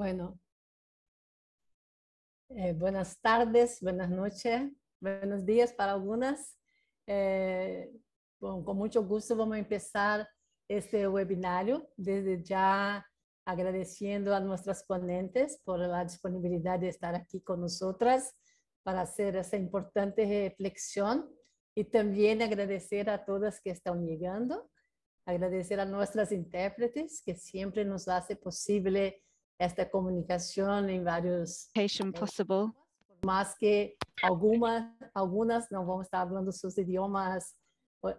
Bueno, eh, buenas tardes, buenas noches, buenos días para algunas. Eh, con, con mucho gusto vamos a empezar este webinario. Desde ya agradeciendo a nuestras ponentes por la disponibilidad de estar aquí con nosotras para hacer esa importante reflexión y también agradecer a todas que están llegando, agradecer a nuestras intérpretes que siempre nos hace posible esta comunicación en varios possible. más que algumas algunas não vão estar falando seus idiomas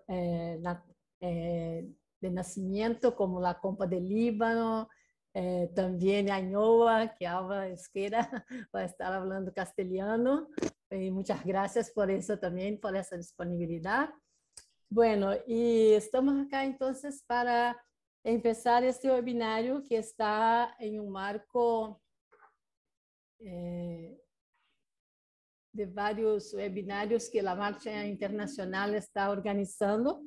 eh, na, eh, de nascimento, como a Compa de Líbano, eh, também a Nhoa, que Alva Esqueira vai estar falando castelhano. E muitas graças por isso também, por essa disponibilidade. Bueno, e estamos acá então para empezar este webinário que está em um marco eh, de vários webinários que a Marcha Internacional está organizando,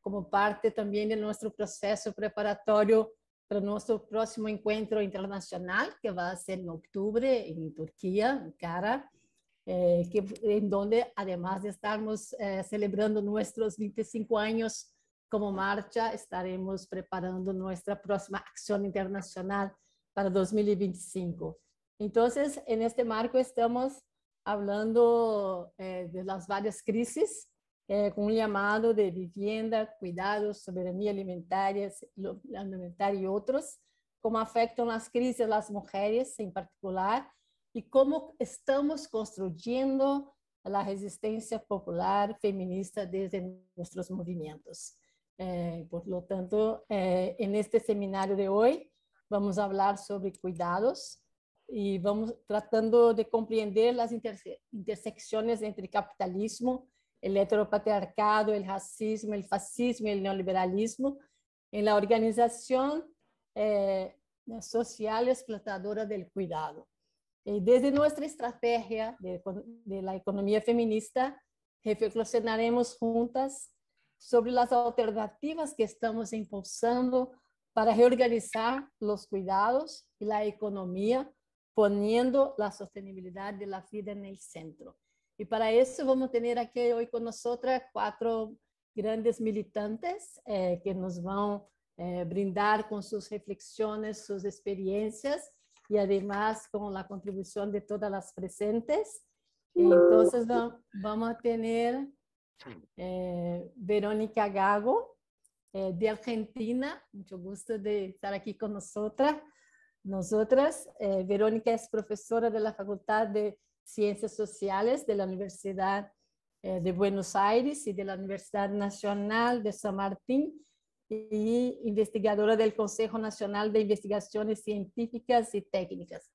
como parte também de nosso processo preparatório para nosso próximo encontro internacional, que vai ser em outubro, em Turquia, Ankara, eh, que, em onde, además de estarmos eh, celebrando nossos 25 anos como marcha, estaremos preparando nossa próxima ação internacional para 2025. Então, en este marco estamos hablando eh, de las varias crisis, eh, con un llamado de vivienda, cuidados, soberanía alimentaria, alimentaria y otros, cómo afectan las crisis a las mujeres en particular y cómo estamos construyendo la resistencia popular feminista desde nuestros movimientos. Eh, por lo tanto, eh, en este seminario de hoy vamos a hablar sobre cuidados, y vamos tratando de comprender las interse intersecciones entre capitalismo, el heteropatriarcado, el racismo, el fascismo y el neoliberalismo en la organización eh, social explotadora del cuidado. Y desde nuestra estrategia de, de la economía feminista, reflexionaremos juntas sobre las alternativas que estamos impulsando para reorganizar los cuidados y la economía poniendo la sostenibilidad de la vida en el centro. Y para eso vamos a tener aquí hoy con nosotras cuatro grandes militantes eh, que nos van a eh, brindar con sus reflexiones, sus experiencias y además con la contribución de todas las presentes. Entonces vamos a tener eh, Verónica Gago, de Argentina, mucho gusto de estar aquí con nosotras. Nosotras, eh, Verónica es profesora de la Facultad de Ciencias Sociales de la Universidad eh, de Buenos Aires y de la Universidad Nacional de San Martín y investigadora del Consejo Nacional de Investigaciones Científicas y Técnicas.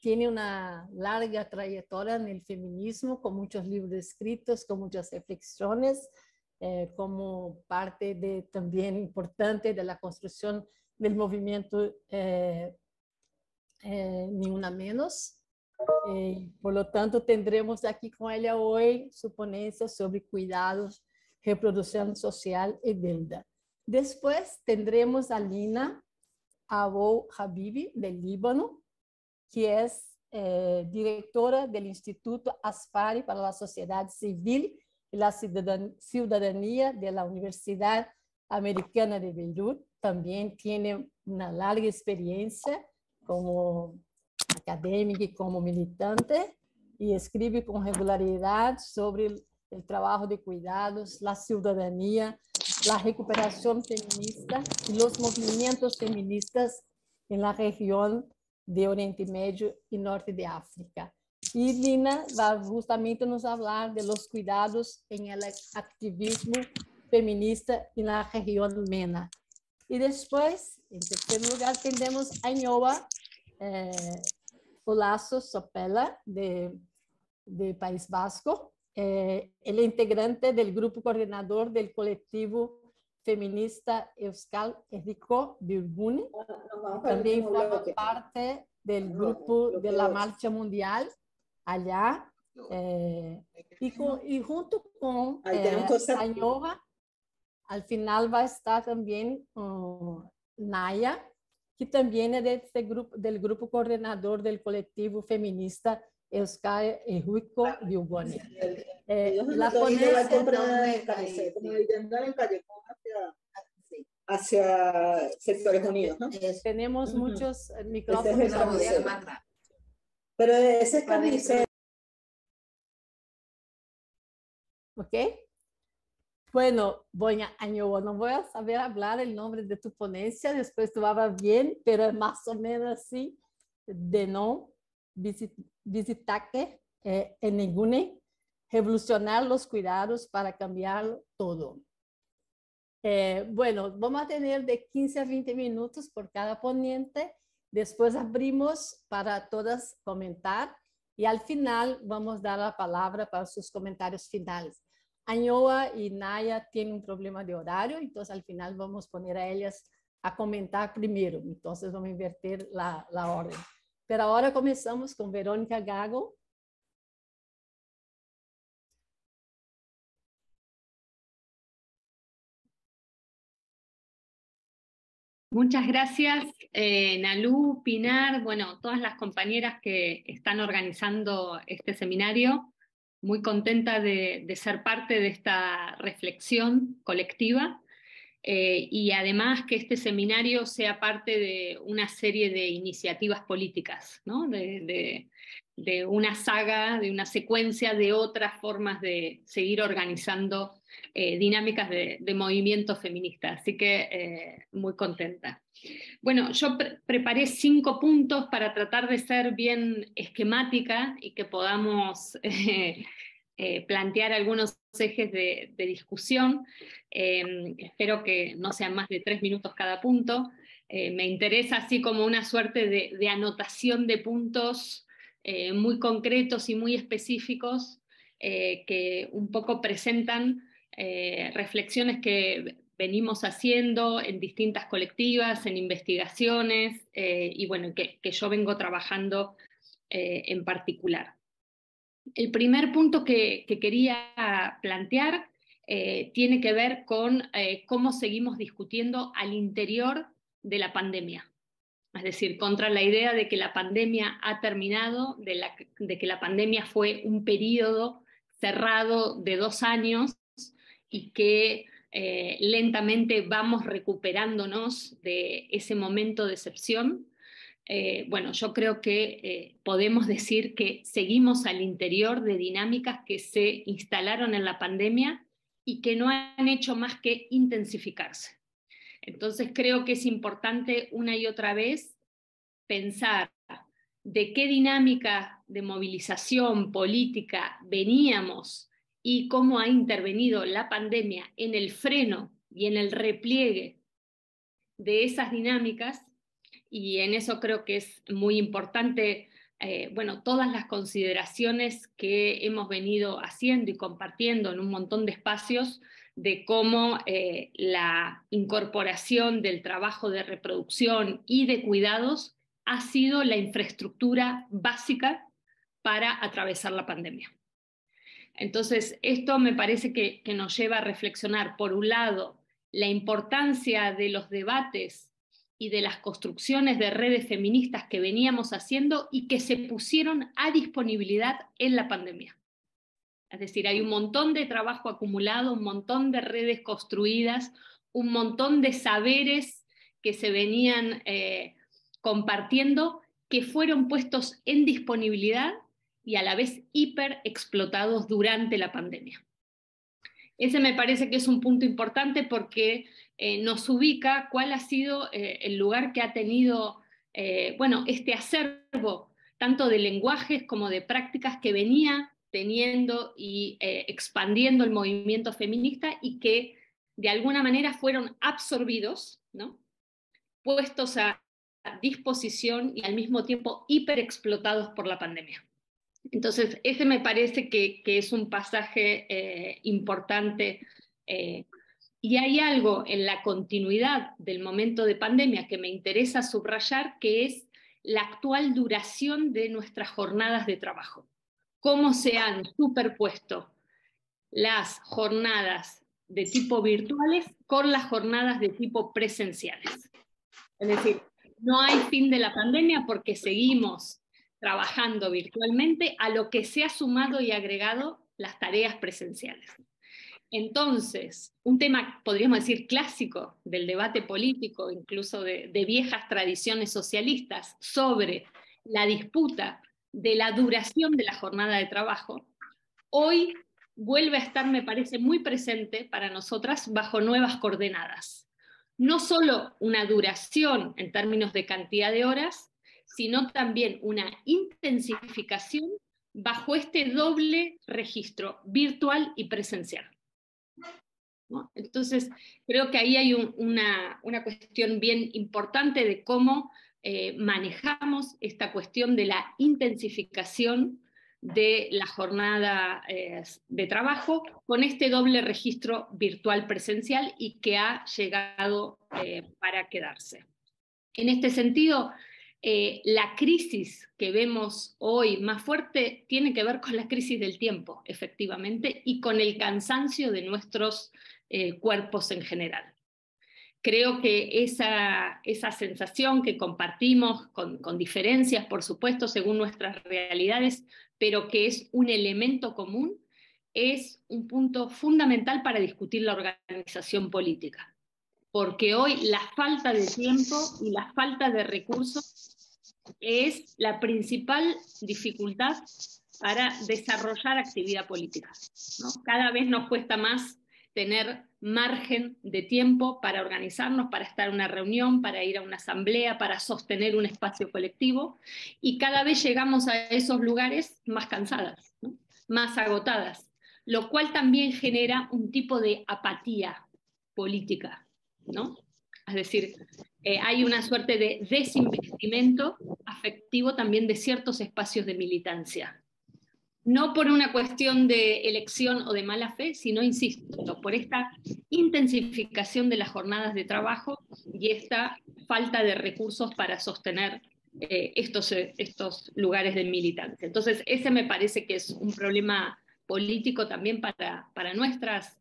Tiene una larga trayectoria en el feminismo, con muchos libros escritos, con muchas reflexiones, eh, como parte de, también importante de la construcción del movimiento eh, eh, ni una menos. Eh, por lo tanto, tendremos aquí con ella hoy su ponencia sobre cuidados, reproducción social y vida. Después tendremos a Lina Abou Habibi, del Líbano, que es eh, directora del Instituto Aspari para la Sociedad Civil y la Ciudadanía de la Universidad Americana de Beirut. También tiene una larga experiencia como acadêmica e como militante e escreve com regularidade sobre o trabalho de cuidados, a cidadania, a recuperação feminista e os movimentos feministas na região de Oriente Médio e Norte de África. E Lina vai justamente nos falar de los cuidados em ativismo feminista na região MENA. E depois, em terceiro lugar, temos a Nhoa, eh, Sopela, de, de País Vasco. Eh, él es integrante del grupo coordinador del colectivo feminista Euskal Herriko Birbuni. También forma parte del grupo de la Marcha Mundial allá. Eh, y, con, y, junto con eh, Añoa, al final va a estar también uh, Naya, que también es de este grupo, del grupo coordinador del colectivo feminista Euskadi Ejuico Bilboni. Eh, la ponencia... Hacia, hacia sectores unidos, ¿no? Tenemos uh -huh. muchos micrófonos. Es Pero ese es camiseta. ¿Ok? Bueno, Boña Año, no voy a saber hablar el nombre de tu ponencia, después tú hablas bien, pero es más o menos así, de no visitaque eh, en ninguna, revolucionar los cuidados para cambiar todo. Eh, bueno, vamos a tener de 15 a 20 minutos por cada ponente, después abrimos para todas comentar y al final vamos a dar la palabra para sus comentarios finales. Añoa y Naya tienen un problema de horario, entonces al final vamos a poner a ellas a comentar primero, entonces vamos a invertir la, la orden. Pero ahora comenzamos con Verónica Gago. Muchas gracias, eh, Nalú, Pinar, bueno, todas las compañeras que están organizando este seminario muy contenta de, ser parte de esta reflexión colectiva eh, y además que este seminario sea parte de una serie de iniciativas políticas, ¿no? de, una saga, de una secuencia de otras formas de seguir organizando eh, dinámicas de, movimiento feminista. Así que eh, muy contenta. Bueno, yo pre preparé cinco puntos para tratar de ser bien esquemática y que podamos eh, plantear algunos ejes de, de discusión. Eh, espero que no sean más de tres minutos cada punto. Me interesa así como una suerte de, de anotación de puntos muy concretos y muy específicos que un poco presentan reflexiones que venimos haciendo en distintas colectivas, en investigaciones, eh, y bueno, que, yo vengo trabajando eh, en particular. El primer punto que, que quería plantear eh, tiene que ver con cómo seguimos discutiendo al interior de la pandemia. Es decir, contra la idea de que la pandemia ha terminado, de, de que la pandemia fue un periodo cerrado de dos años y que eh, lentamente vamos recuperándonos de ese momento de excepción, eh, bueno, yo creo que eh, podemos decir que seguimos al interior de dinámicas que se instalaron en la pandemia y que no han hecho más que intensificarse. Entonces creo que es importante una y otra vez pensar de qué dinámica de movilización política veníamos y cómo ha intervenido la pandemia en el freno y en el repliegue de esas dinámicas. Y en eso creo que es muy importante, eh, bueno, todas las consideraciones que hemos venido haciendo y compartiendo en un montón de espacios de cómo eh, la incorporación del trabajo de reproducción y de cuidados ha sido la infraestructura básica para atravesar la pandemia. Entonces, esto me parece que, nos lleva a reflexionar, por un lado, la importancia de los debates y de las construcciones de redes feministas que veníamos haciendo y que se pusieron a disponibilidad en la pandemia. Es decir, hay un montón de trabajo acumulado, un montón de redes construidas, un montón de saberes que se venían eh, compartiendo que fueron puestos en disponibilidad y a la vez hiper explotados durante la pandemia. Ese me parece que es un punto importante porque eh, nos ubica cuál ha sido eh, el lugar que ha tenido, eh, bueno, este acervo, tanto de lenguajes como de prácticas que venía teniendo y expandiendo el movimiento feminista y que de alguna manera fueron absorbidos, ¿no? puestos a disposición y al mismo tiempo hiperexplotados por la pandemia. Entonces, ese me parece que, es un pasaje eh, importante. Eh, y hay algo en la continuidad del momento de pandemia que me interesa subrayar, que es la actual duración de nuestras jornadas de trabajo. Cómo se han superpuesto las jornadas de tipo virtuales con las jornadas de tipo presenciales. Es decir, no hay fin de la pandemia porque seguimos trabajando virtualmente, a lo que se ha sumado y agregado las tareas presenciales. Entonces, un tema, podríamos decir, clásico del debate político, incluso de, viejas tradiciones socialistas, sobre la disputa de la duración de la jornada de trabajo, hoy vuelve a estar, me parece, muy presente para nosotras bajo nuevas coordenadas. No solo una duración en términos de cantidad de horas, sino también una intensificación bajo este doble registro virtual y presencial. Entonces, creo que ahí hay una, cuestión bien importante de cómo eh, manejamos esta cuestión de la intensificación de la jornada eh, de trabajo con este doble registro virtual presencial y que ha llegado eh, para quedarse. En este sentido, eh, la crisis que vemos hoy más fuerte tiene que ver con la crisis del tiempo, efectivamente, y con el cansancio de nuestros eh, cuerpos en general. Creo que esa, esa sensación que compartimos con, con diferencias, por supuesto, según nuestras realidades, pero que es un elemento común, es un punto fundamental para discutir la organización política porque hoy la falta de tiempo y la falta de recursos es la principal dificultad para desarrollar actividad política. Cada vez nos cuesta más tener margen de tiempo para organizarnos, para estar en una reunión, para ir a una asamblea, para sostener un espacio colectivo, y cada vez llegamos a esos lugares más cansadas, más agotadas, lo cual también genera un tipo de apatía política, ¿no? Es decir, eh, hay una suerte de desinvestimento afectivo también de ciertos espacios de militancia. No por una cuestión de elección o de mala fe, sino, insisto, por esta intensificación de las jornadas de trabajo y esta falta de recursos para sostener eh, estos, eh, estos lugares de militancia. Entonces, ese me parece que es un problema político también para, para nuestras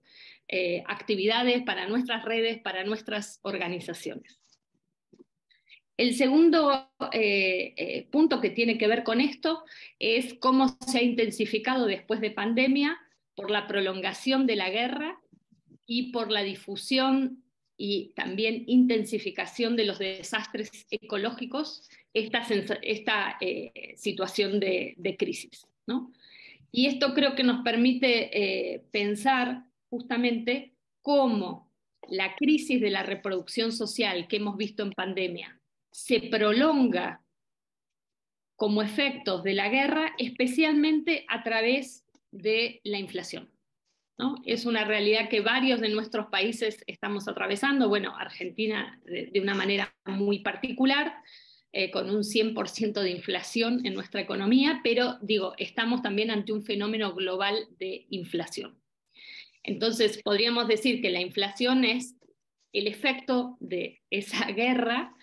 eh, actividades, para nuestras redes, para nuestras organizaciones. El segundo eh, eh, punto que tiene que ver con esto es cómo se ha intensificado después de pandemia por la prolongación de la guerra y por la difusión y también intensificación de los desastres ecológicos esta, esta situación de, de crisis. ¿no? Y esto creo que nos permite pensar justamente cómo la crisis de la reproducción social que hemos visto en pandemia se prolonga como efectos de la guerra, especialmente a través de la inflación. Es una realidad que varios de nuestros países estamos atravesando, bueno, Argentina de, una manera muy particular, eh, con un 100% de inflación en nuestra economía, pero digo, estamos también ante un fenómeno global de inflación. Entonces, podríamos decir que la inflación es el efecto de esa guerra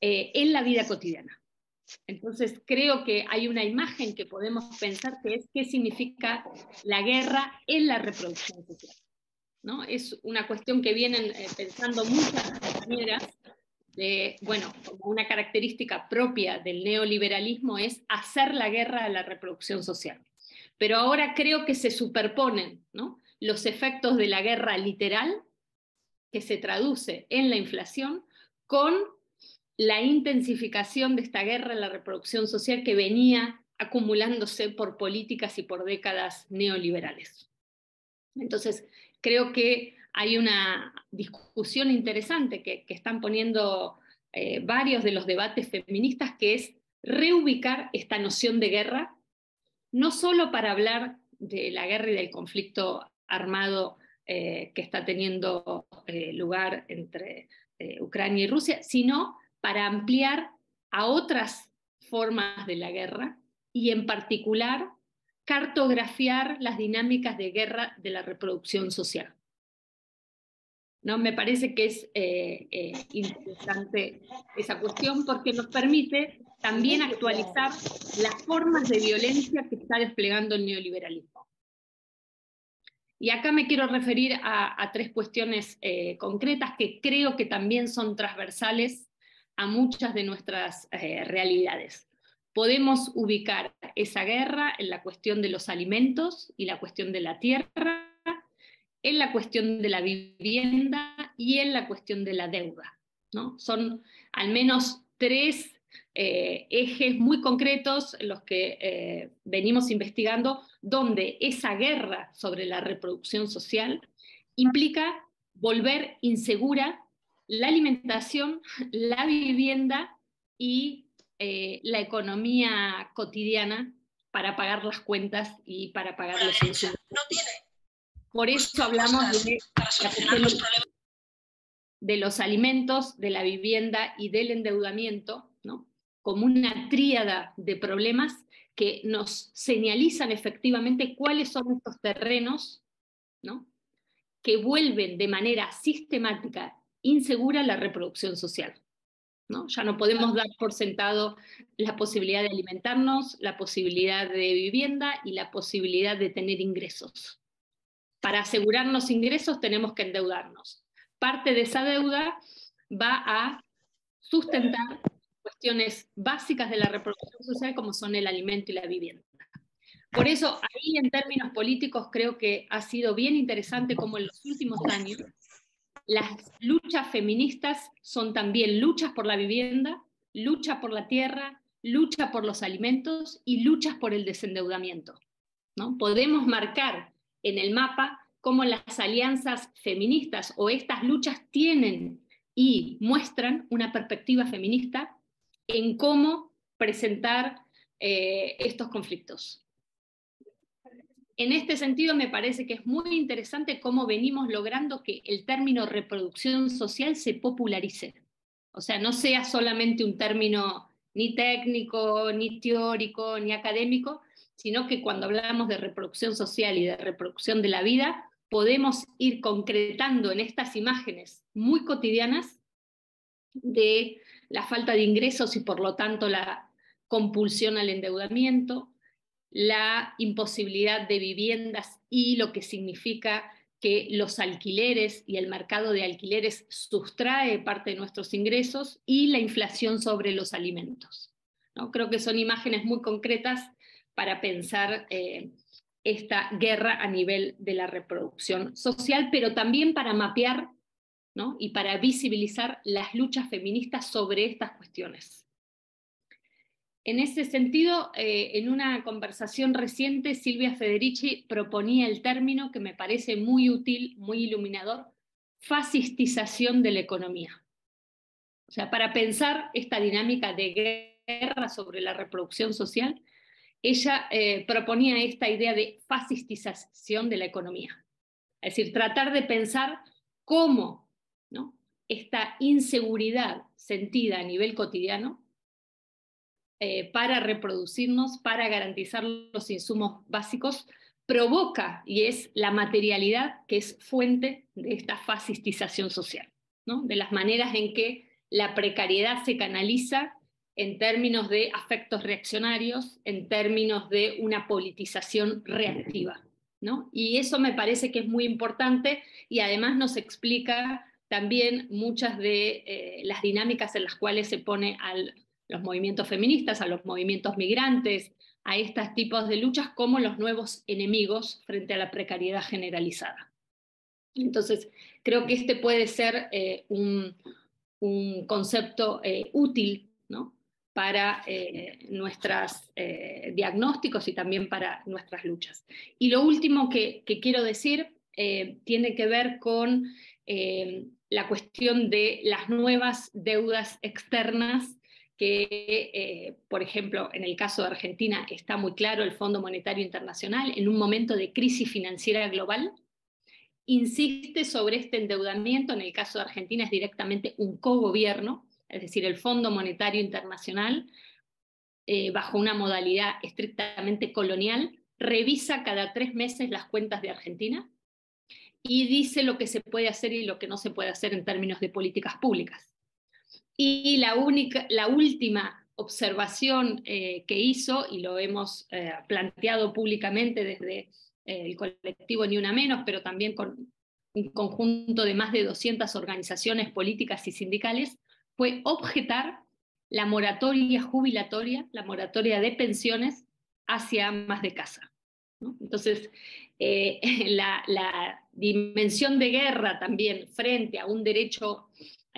eh, en la vida cotidiana. Entonces, creo que hay una imagen que podemos pensar que es qué significa la guerra en la reproducción social. ¿no? Es una cuestión que vienen eh, pensando muchas compañeras de, bueno, como una característica propia del neoliberalismo es hacer la guerra a la reproducción social. Pero ahora creo que se superponen, ¿no? los efectos de la guerra literal, que se traduce en la inflación, con la intensificación de esta guerra en la reproducción social que venía acumulándose por políticas y por décadas neoliberales. Entonces, creo que hay una discusión interesante que, están poniendo eh, varios de los debates feministas, que es reubicar esta noción de guerra, no solo para hablar de la guerra y del conflicto armado eh, que está teniendo eh, lugar entre Ucrania y Rusia, sino para ampliar a otras formas de la guerra y en particular cartografiar las dinámicas de guerra de la reproducción social. ¿No? Me parece que es interesante esa cuestión porque nos permite también actualizar las formas de violencia que está desplegando el neoliberalismo. Y acá me quiero referir a, tres cuestiones eh, concretas que creo que también son transversales a muchas de nuestras eh, realidades. Podemos ubicar esa guerra en la cuestión de los alimentos y la cuestión de la tierra, en la cuestión de la vivienda y en la cuestión de la deuda. ¿no? Son al menos tres eh, ejes muy concretos los que eh, venimos investigando, donde esa guerra sobre la reproducción social implica volver insegura la alimentación, la vivienda y eh, la economía cotidiana para pagar las cuentas y para pagar los insumos. Por eso hablamos de, de los alimentos, de la vivienda y del endeudamiento, ¿no? como una tríada de problemas que nos señalizan efectivamente cuáles son estos terrenos ¿no? que vuelven de manera sistemática insegura la reproducción social. ¿no? Ya no podemos dar por sentado la posibilidad de alimentarnos, la posibilidad de vivienda y la posibilidad de tener ingresos. Para asegurarnos ingresos tenemos que endeudarnos. Parte de esa deuda va a sustentar cuestiones básicas de la reproducción social como son el alimento y la vivienda. Por eso, ahí en términos políticos creo que ha sido bien interesante como en los últimos años las luchas feministas son también luchas por la vivienda, lucha por la tierra, lucha por los alimentos y luchas por el desendeudamiento. ¿no? Podemos marcar en el mapa cómo las alianzas feministas o estas luchas tienen y muestran una perspectiva feminista en cómo presentar eh, estos conflictos. En este sentido, me parece que es muy interesante cómo venimos logrando que el término reproducción social se popularice. O sea, no sea solamente un término ni técnico, ni teórico, ni académico, sino que cuando hablamos de reproducción social y de reproducción de la vida, podemos ir concretando en estas imágenes muy cotidianas de la falta de ingresos y por lo tanto la compulsión al endeudamiento, la imposibilidad de viviendas y lo que significa que los alquileres y el mercado de alquileres sustrae parte de nuestros ingresos y la inflación sobre los alimentos. ¿no? Creo que son imágenes muy concretas para pensar eh, esta guerra a nivel de la reproducción social, pero también para mapear ¿no? y para visibilizar las luchas feministas sobre estas cuestiones. En ese sentido, eh, en una conversación reciente, Silvia Federici proponía el término que me parece muy útil, muy iluminador, fascistización de la economía. O sea, para pensar esta dinámica de guerra sobre la reproducción social, ella eh, proponía esta idea de fascistización de la economía. Es decir, tratar de pensar cómo esta inseguridad sentida a nivel cotidiano eh, para reproducirnos, para garantizar los insumos básicos, provoca y es la materialidad que es fuente de esta fascistización social, de las maneras en que la precariedad se canaliza en términos de afectos reaccionarios, en términos de una politización reactiva. Y eso me parece que es muy importante y además nos explica también muchas de eh, las dinámicas en las cuales se pone al los movimientos feministas, a los movimientos migrantes, a estos tipos de luchas como los nuevos enemigos frente a la precariedad generalizada. Entonces, creo que este puede ser eh, un, concepto eh, útil para eh, nuestros diagnósticos y también para nuestras luchas. Y lo último que quiero decir tiene que ver con la cuestión de las nuevas deudas externas que, eh, por ejemplo, en el caso de Argentina está muy claro el Fondo Monetario Internacional, en un momento de crisis financiera global, insiste sobre este endeudamiento, en el caso de Argentina es directamente un cogobierno, es decir, el Fondo Monetario Internacional, eh, bajo una modalidad estrictamente colonial, revisa cada tres meses las cuentas de Argentina y dice lo que se puede hacer y lo que no se puede hacer en términos de políticas públicas. Y la, única, la última observación eh, que hizo, y lo hemos eh, planteado públicamente desde eh, el colectivo Ni Una Menos, pero también con un conjunto de más de 200 organizaciones políticas y sindicales, fue objetar la moratoria jubilatoria, la moratoria de pensiones hacia más de casa. Entonces, la, dimensión de guerra también frente a un derecho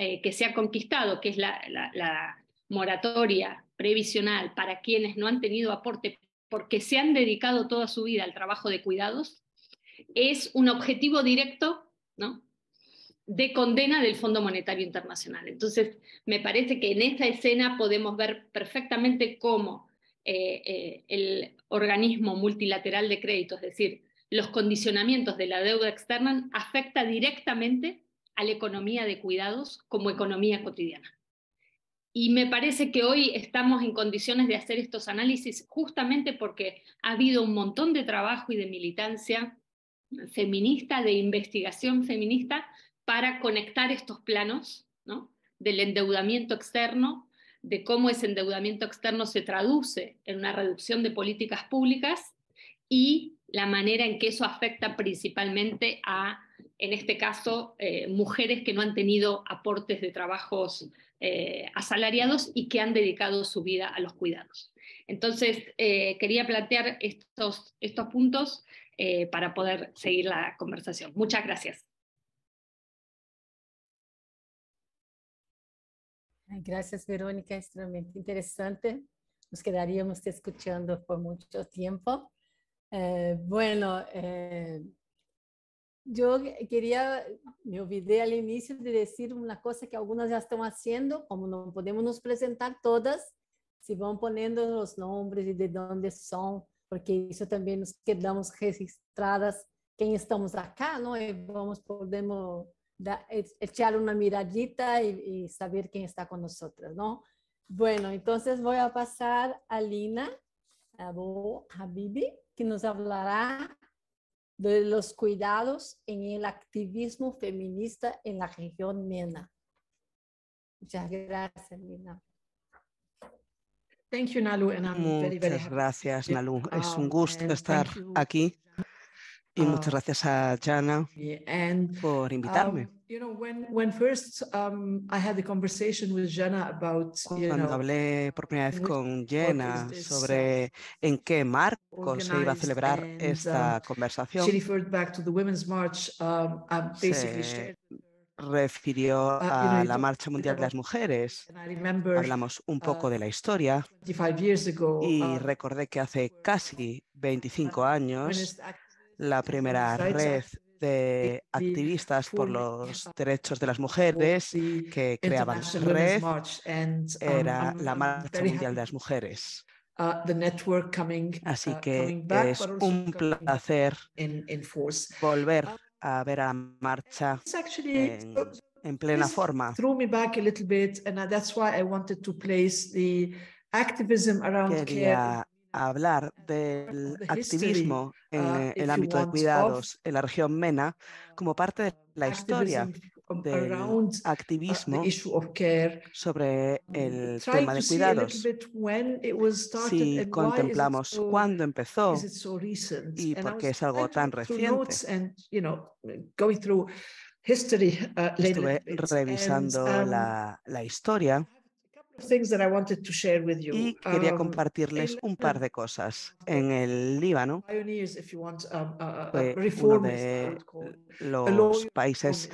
eh, que se ha conquistado, que es la, moratoria previsional para quienes no han tenido aporte porque se han dedicado toda su vida al trabajo de cuidados, es un objetivo directo ¿no? de condena del Fondo Monetario Internacional. Entonces, me parece que en esta escena podemos ver perfectamente cómo eh, eh, el organismo multilateral de crédito, es decir, los condicionamientos de la deuda externa, afecta directamente a la economía de cuidados como economía cotidiana. Y me parece que hoy estamos en condiciones de hacer estos análisis justamente porque ha habido un montón de trabajo y de militancia feminista, de investigación feminista, para conectar estos planos ¿no? del endeudamiento externo, de cómo ese endeudamiento externo se traduce en una reducción de políticas públicas y la manera en que eso afecta principalmente a, en este caso, eh, mujeres que no han tenido aportes de trabajos eh, asalariados y que han dedicado su vida a los cuidados. Entonces, eh, quería plantear estos, estos puntos para poder seguir la conversación. Muchas gracias. Gracias, Verónica, extremadamente interesante. Nos quedaríamos escuchando por mucho tiempo. Eh, bueno, eh, yo quería, me olvidé al inicio de decir una cosa que algunas ya están haciendo, como no podemos nos presentar todas, si van poniendo los nombres y de dónde son, porque eso también nos quedamos registradas, quién estamos acá, ¿no? Y vamos, podemos echar una miradita y, saber quién está con nosotros, ¿no? Bueno, entonces voy a pasar a Lina Abu Habibi, que nos hablará de los cuidados en el activismo feminista en la región MENA. Muchas gracias, Lina. Thank you, Nalu, and I'm Muchas very, very gracias, Nalu. Es un gusto estar aquí y muchas ah, gracias a Jana por invitarme. Cuando hablé por primera vez con Jenna sobre uh, en qué marco se iba a celebrar esta conversación, se refirió uh, a la Marcha Mundial de las Mujeres. Hablamos un poco uh, de la historia y recordé que hace casi 25 años la primera red de activistas por los derechos de las mujeres que creaban red era la Marcha Mundial de las Mujeres. Así que es un placer volver a ver a la marcha en, en plena forma. Quería hablar del activismo en uh, el ámbito de cuidados en la región MENA como parte de la historia del activismo sobre el tema de cuidados. Si contemplamos cuándo empezó y por qué es algo tan reciente. Uh, Estuve revisando um, la, la historia y quería um, compartirles un par de cosas. En el Líbano. Um, fue uno de los países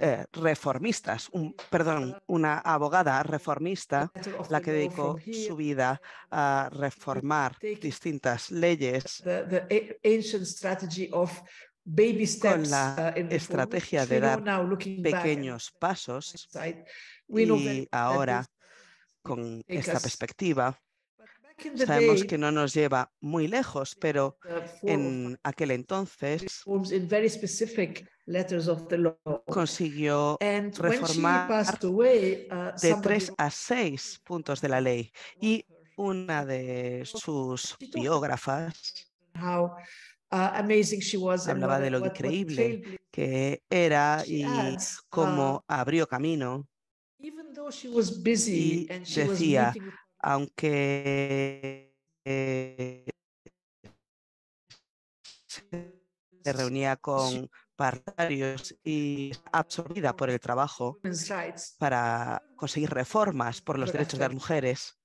eh, reformistas, un, perdón, una abogada reformista, la que dedicó su vida a reformar distintas leyes con la uh, estrategia de dar pequeños pasos y ahora con esta perspectiva. Sabemos que no nos lleva muy lejos, pero en aquel entonces consiguió reformar uh, de tres a seis puntos de la ley. Y una de sus biógrafas uh, hablaba de lo increíble que era y cómo uh, abrió camino y decía, aunque se reunía con parlamentarios y absorbida por el trabajo para conseguir reformas por los derechos de las mujeres.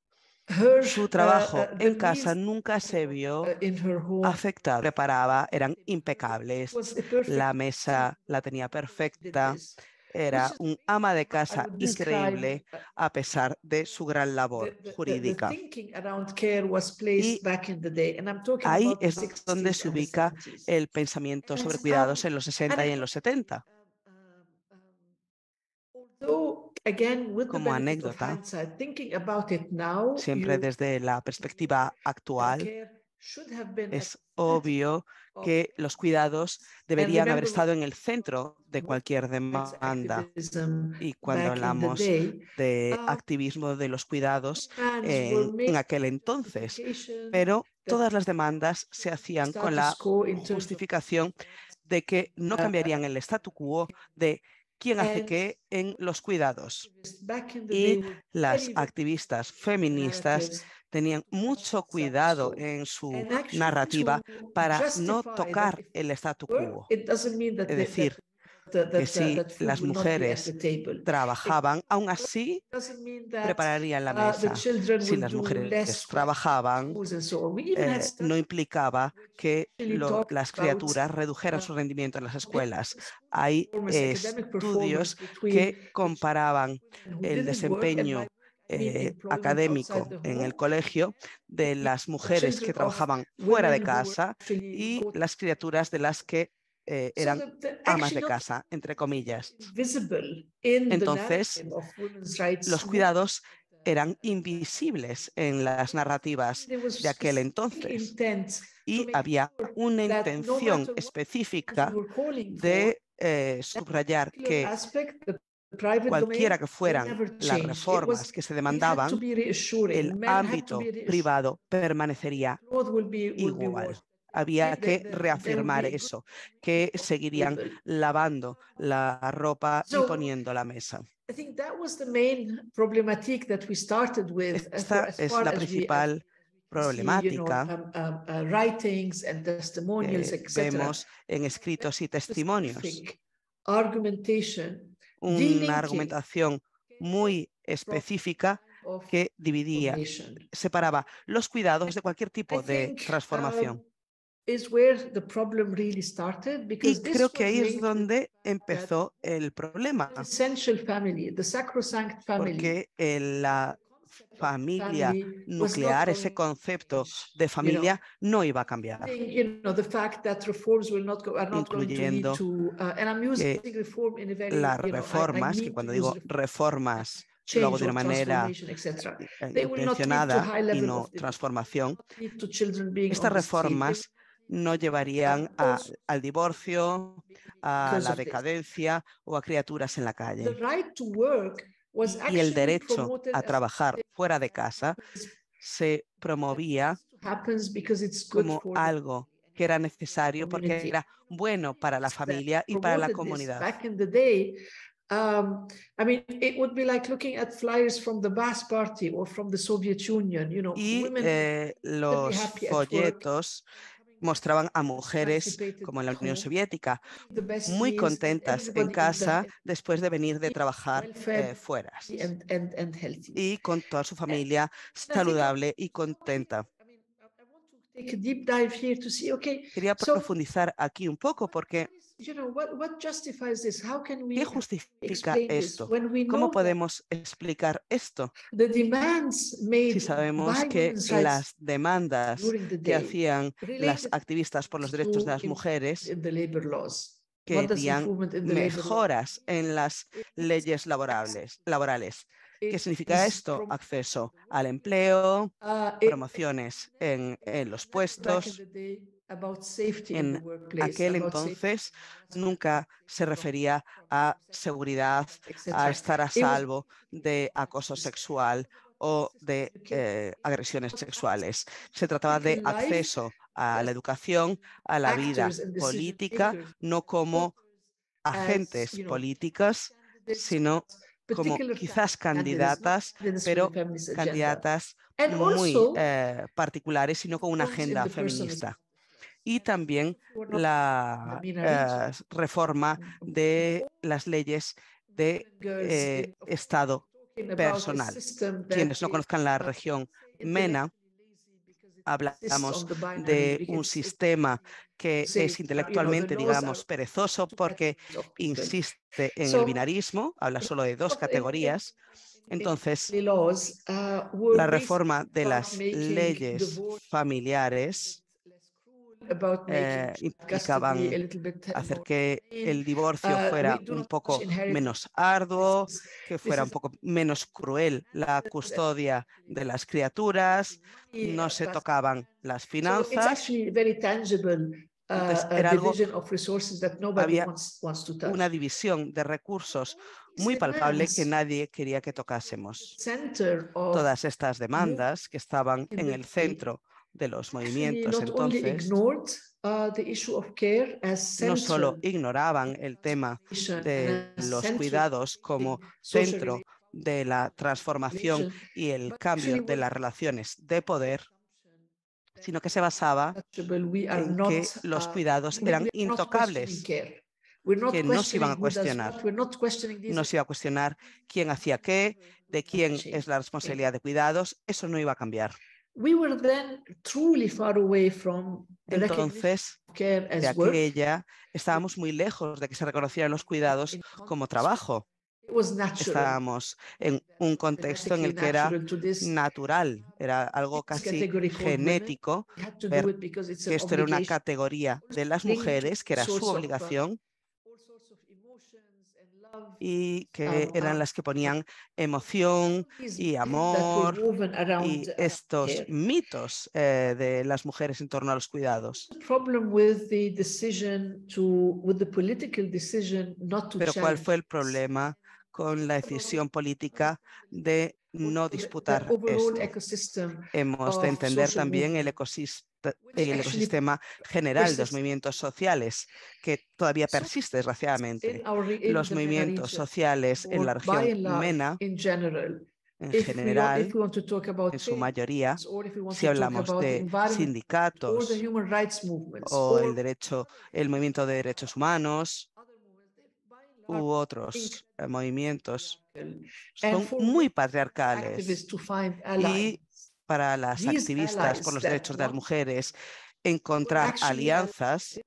Su trabajo en casa nunca se vio afectado. Preparaba, eran impecables. La mesa la tenía perfecta. Era un ama de casa increíble a pesar de su gran labor jurídica. Y ahí es donde se ubica el pensamiento sobre cuidados en los 60 y en los 70. Como anécdota, siempre desde la perspectiva actual, es obvio que los cuidados deberían haber estado en el centro de cualquier demanda. Y cuando hablamos de ah, activismo de los cuidados en, aquel entonces, pero todas las demandas se hacían con la justificación de que no uh, uh, cambiarían el statu quo de quién hace qué en los cuidados. Y las activistas feministas tenían mucho cuidado en su narrativa para no tocar el statu quo. Es decir, que si las mujeres trabajaban, aún así prepararían la uh, mesa. Si las mujeres trabajaban, eh, no implicaba que las criaturas redujeran su rendimiento en las escuelas. Hay estudios que comparaban el desempeño eh, académico en el colegio de las mujeres que trabajaban fuera de casa y las criaturas de las que eh, eran amas de casa, entre comillas. Entonces, los cuidados eran invisibles en las narrativas de aquel entonces y había una intención específica de eh, subrayar que cualquiera que fueran las reformas que se demandaban, el ámbito privado permanecería igual. había que reafirmar eso, que seguirían lavando la ropa y poniendo la mesa. Esta es la principal problemática vemos en escritos y testimonios. Una argumentación muy específica que dividía, separaba los cuidados de cualquier tipo de transformación. Y creo que ahí es donde empezó el problema. Porque la familia nuclear, ese concepto de familia, no iba a cambiar. Incluyendo que las reformas, que cuando digo reformas lo hago de una manera eh, intencionada y no transformación, estas reformas no llevarían al divorcio, a la decadencia o a criaturas en la calle. Y el derecho a trabajar fuera de casa se promovía como algo que era necesario porque era bueno para la familia y para la comunidad. Um, I mean, it would be like looking at flyers from the Bath Party or from the Soviet Union, you know. Y eh, los folletos mostraban a mujeres como en la Unión Soviética, muy contentas en casa después de venir de trabajar eh, fuera. y con toda su familia saludable y contenta. Quería profundizar aquí un poco porque ¿qué justifica esto? ¿Cómo podemos explicar esto? Si sabemos que las demandas que hacían las activistas por los derechos de las mujeres querían mejoras en las leyes laborales. laborales. ¿Qué significa esto? Acceso al empleo, uh, promociones en, los puestos. En aquel entonces nunca se refería a seguridad, a estar a salvo de acoso sexual o de eh, agresiones sexuales. Se trataba de acceso a la educación, a la vida política, no como agentes políticos, sino como quizás candidatas, pero candidatas muy eh, particulares, sino con una agenda feminista. Y también la eh, reforma de las leyes de eh, Estado personal. Quienes no conozcan la región MENA, hablamos de un sistema que es intelectualmente, digamos, perezoso porque insiste en el binarismo, habla solo de dos categorías. Entonces, la reforma de las leyes familiares eh, implicaban hacer que el divorcio uh, fuera un poco menos arduo, que fuera un poco menos cruel la custodia de las criaturas, no se tocaban las finanzas. Entonces, era algo, había una división de recursos muy palpable que nadie quería que tocásemos. Todas estas demandas que estaban en el centro de los movimientos entonces uh, no solo ignoraban el tema de los cuidados como centro de la transformación y el cambio de las relaciones de poder, sino que se basaba en que los uh, cuidados eran intocables, que no se iban a cuestionar. No se iba a cuestionar quién hacía qué, de quién es la responsabilidad de cuidados, eso no iba a cambiar. Entonces, de aquella, estábamos muy lejos de que se reconocieran los cuidados como trabajo. Estábamos en un contexto en el que era natural, era algo casi genético, que esto era una categoría de las mujeres, que era su obligación y que eran las que ponían emoción y amor y estos mitos eh, de las mujeres en torno a los cuidados. Pero ¿cuál fue el problema con la decisión política de no disputar esto? Hemos de entender también el ecosistema el ecosistema general de los movimientos sociales, que todavía persiste desgraciadamente. Los movimientos sociales en la región MENA, en general, en su mayoría, si hablamos de sindicatos o el derecho, el movimiento de derechos humanos u otros eh, movimientos, son muy patriarcales y para las activistas por los derechos de las mujeres encontrar alianzas,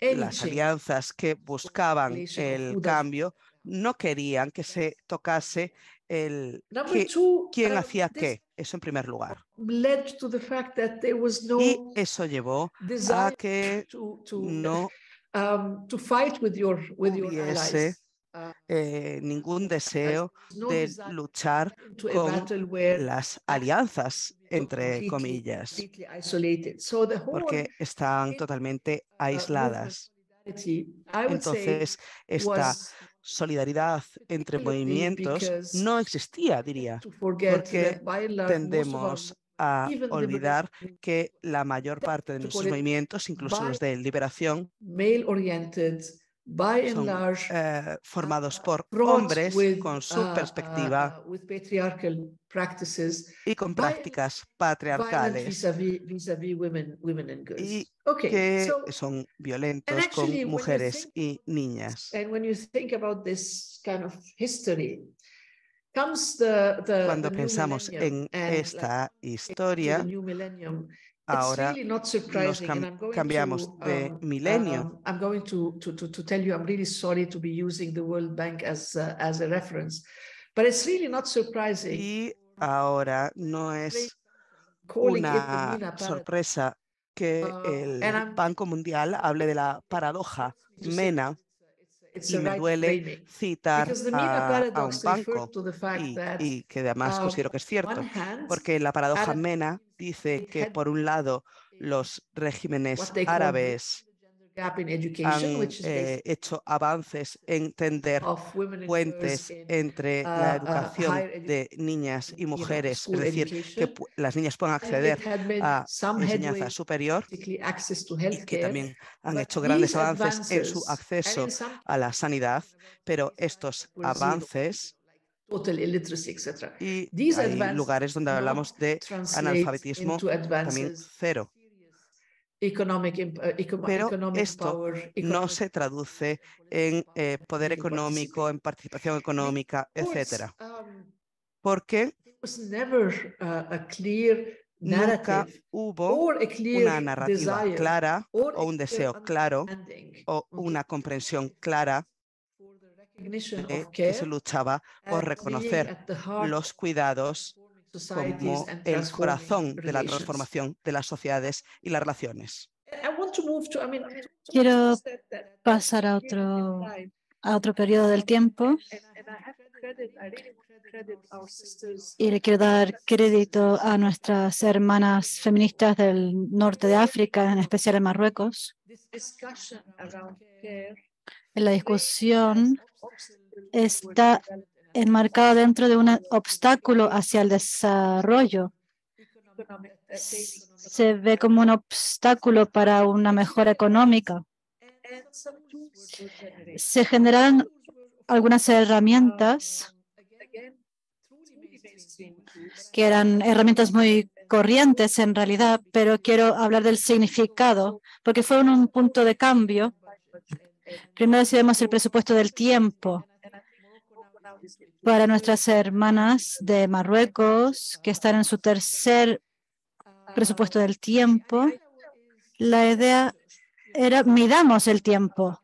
las alianzas que buscaban el cambio, no querían que se tocase el quién uh, hacía qué, eso en primer lugar. Y eso llevó a que no um, hubiese eh, ningún deseo de luchar con las alianzas, entre comillas, porque están totalmente uh, aisladas. Entonces, esta solidaridad entre movimientos no existía, diría, porque tendemos a olvidar que la mayor parte de nuestros movimientos, incluso los de liberación, son eh, formados por hombres con su uh, perspectiva uh, y con prácticas patriarcales. y que son violentos con mujeres y niñas. Cuando pensamos en esta historia, Ahora nos cambiamos de milenio. I'm going to, to, to, to tell you, I'm really sorry to be using the World Bank as, as a reference, but it's really not surprising. Y ahora no es una sorpresa que uh, el Banco Mundial hable de la paradoja MENA y me duele citar a, un banco y, que además uh, considero que es cierto, porque la paradoja MENA dice que por un lado los regímenes árabes han eh, hecho avances en tender puentes entre uh, la uh, educación de niñas y mujeres, es decir, que las niñas puedan acceder a enseñanza superior y que también han hecho grandes avances en su acceso a la sanidad, pero estos avances y hay lugares donde hablamos de analfabetismo también cero. Pero esto no se traduce en eh, poder económico, en participación económica, etcétera. Um, Porque nunca hubo una narrativa clara o un deseo claro o una comprensión clara de que se luchaba por reconocer los cuidados como el corazón de la transformación de las sociedades y las relaciones. Quiero pasar a otro, a otro periodo del tiempo. y le quiero dar crédito a nuestras hermanas feministas del norte de África, en especial en Marruecos. En la discusión está enmarcado dentro de un obstáculo hacia el desarrollo. Se ve como un obstáculo para una mejora económica. Se generan algunas herramientas que eran herramientas muy corrientes en realidad, pero quiero hablar del significado, porque fue un punto de cambio. Primero decidimos el presupuesto del tiempo para nuestras hermanas de Marruecos que están en su tercer presupuesto del tiempo. La idea era midamos el tiempo.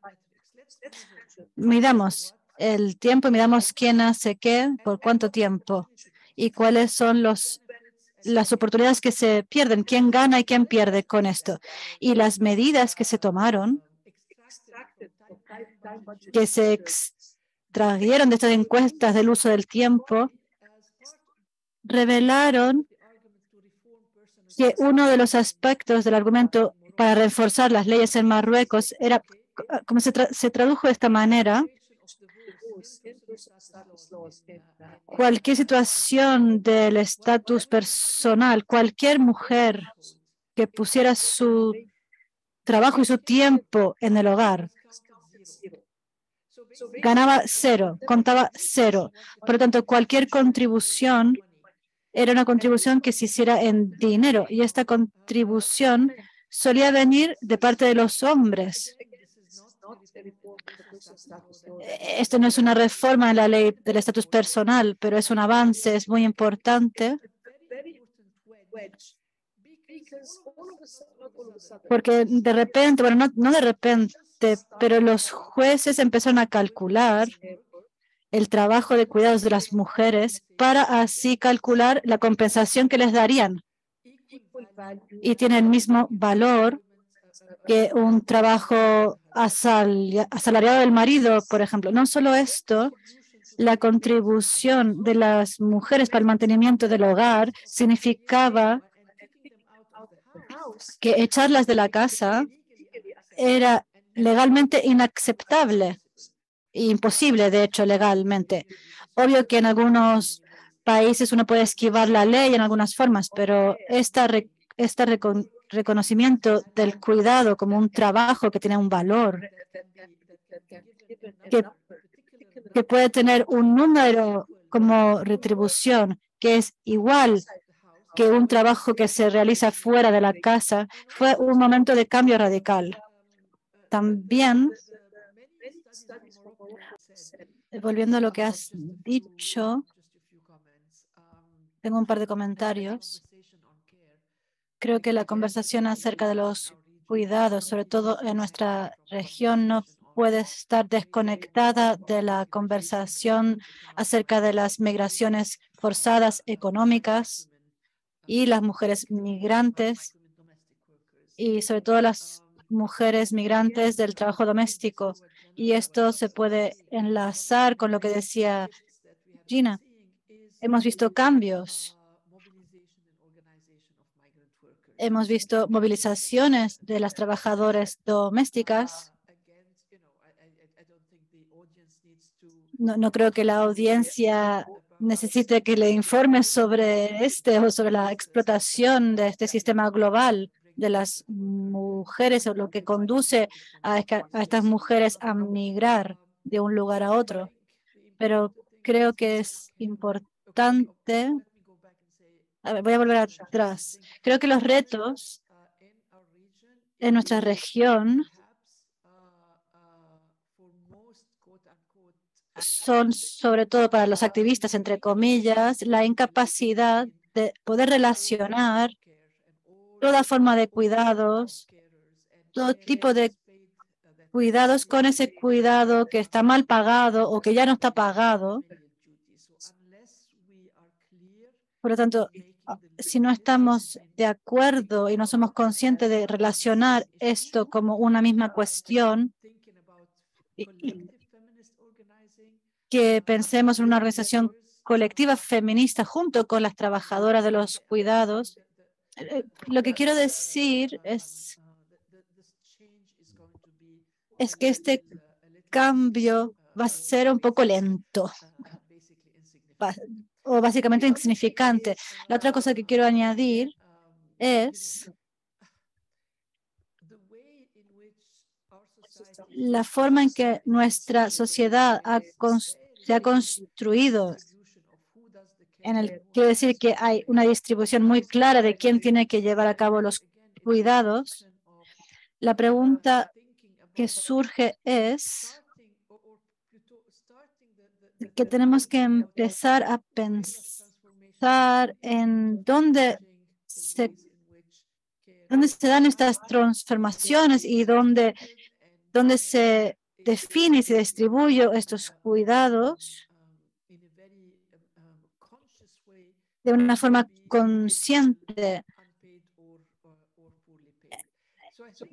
Midamos el tiempo y miramos quién hace qué, por cuánto tiempo y cuáles son los, las oportunidades que se pierden, quién gana y quién pierde con esto. Y las medidas que se tomaron, que se extrajeron de estas encuestas del uso del tiempo, revelaron que uno de los aspectos del argumento para reforzar las leyes en Marruecos era, como se, se tradujo de esta manera, Cualquier situación del estatus personal, cualquier mujer que pusiera su trabajo y su tiempo en el hogar, ganaba cero, contaba cero. Por lo tanto, cualquier contribución era una contribución que se hiciera en dinero y esta contribución solía venir de parte de los hombres. Esto no es una reforma en la ley del estatus personal, pero es un avance, es muy importante. Porque de repente, bueno, no, no de repente, pero los jueces empezaron a calcular el trabajo de cuidados de las mujeres para así calcular la compensación que les darían. Y tiene el mismo valor que un trabajo asalariado del marido, por ejemplo. No solo esto, la contribución de las mujeres para el mantenimiento del hogar significaba que echarlas de la casa era legalmente inaceptable, imposible, de hecho, legalmente. Obvio que en algunos países uno puede esquivar la ley en algunas formas, pero esta, esta reconocimiento del cuidado como un trabajo que tiene un valor, que puede tener un número como retribución que es igual que un trabajo que se realiza fuera de la casa, fue un momento de cambio radical. También, volviendo a lo que has dicho, tengo un par de comentarios. Creo que la conversación acerca de los cuidados, sobre todo en nuestra región, no puede estar desconectada de la conversación acerca de las migraciones forzadas económicas y las mujeres migrantes y sobre todo las mujeres migrantes del trabajo doméstico. Y esto se puede enlazar con lo que decía Gina. Hemos visto cambios Hemos visto movilizaciones de las trabajadoras domésticas. No, creo que la audiencia necesite que le informe sobre este o sobre la explotación de este sistema global de las mujeres o lo que conduce a, estas mujeres a migrar de un lugar a otro. Pero creo que es importante voy a volver atrás. Creo que los retos en nuestra región son sobre todo para los activistas, entre comillas, la incapacidad de poder relacionar toda forma de cuidados, todo tipo de cuidados con ese cuidado que está mal pagado o que ya no está pagado. Por lo tanto, si no estamos de acuerdo y no somos conscientes de relacionar esto como una misma cuestión, que pensemos en una organización colectiva feminista junto con las trabajadoras de los cuidados, lo que quiero decir es, es que este cambio va a ser un poco lento o básicamente insignificante. La otra cosa que quiero añadir es la forma en que nuestra sociedad se ha construido. En el, quiero decir que hay una distribución muy clara de quién tiene que llevar a cabo los cuidados. La pregunta que surge es que tenemos que empezar a pensar en dónde se, dónde se dan estas transformaciones y dónde, dónde se define y se distribuye estos cuidados de una forma consciente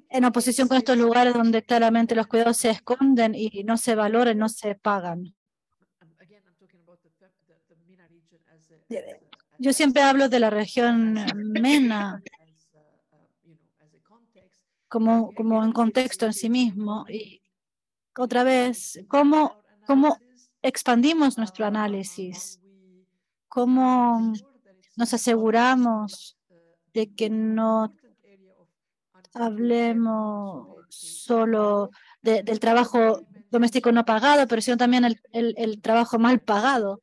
en oposición con estos lugares donde claramente los cuidados se esconden y no se valoran, no se pagan. Yo siempre hablo de la región MENA como, como un contexto en sí mismo. Y otra vez, ¿cómo, cómo expandimos nuestro análisis? ¿Cómo nos aseguramos de que no hablemos solo del trabajo doméstico no pagado, pero sino también el, el trabajo mal pagado?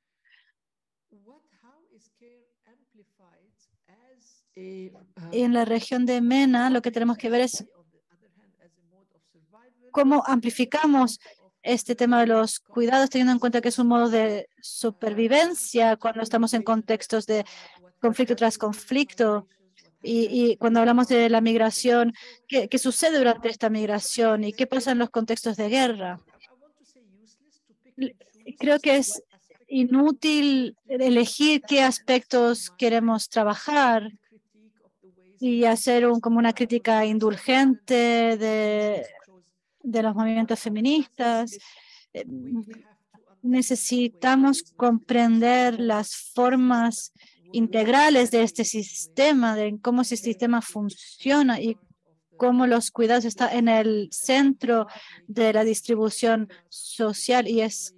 en la región de MENA lo que tenemos que ver es cómo amplificamos este tema de los cuidados, teniendo en cuenta que es un modo de supervivencia cuando estamos en contextos de conflicto tras conflicto. Y, cuando hablamos de la migración, ¿qué, ¿qué, sucede durante esta migración y qué pasa en los contextos de guerra? Creo que es inútil elegir qué aspectos queremos trabajar y hacer como una crítica indulgente de, de los movimientos feministas. Eh, necesitamos comprender las formas integrales de este sistema, de cómo ese sistema funciona y cómo los cuidados están en el centro de la distribución social y es